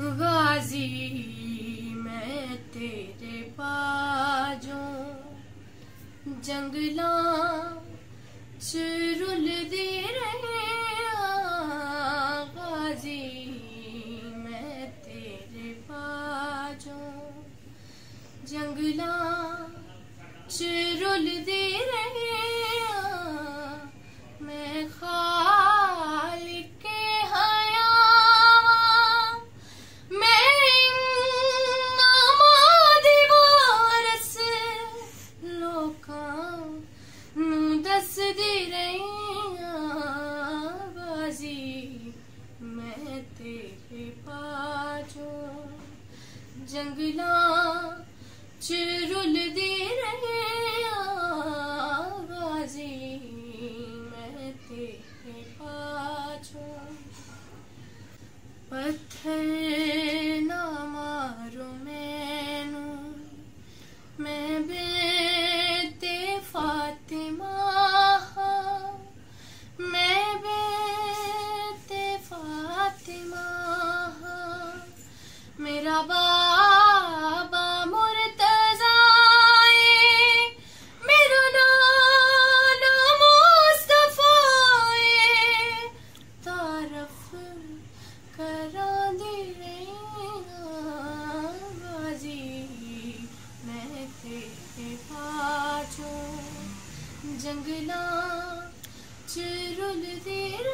गाजी मैं तेरे बाजों जंगला चुरुल दे रहे गाजी मैं तेरे बाजों जंगला चुरुल दे रहे नैयाबाजी मैं तेरे पाजो जंगला चिरुल दे रहे आबाजी मैं तेरे पाजो पत्थर मेरा बाबा मुर्तजाए मेरा नाना मुस्तफाए तारफ करा दे बाजी, मैं तेरे पाछू जंगला चिरुल देरा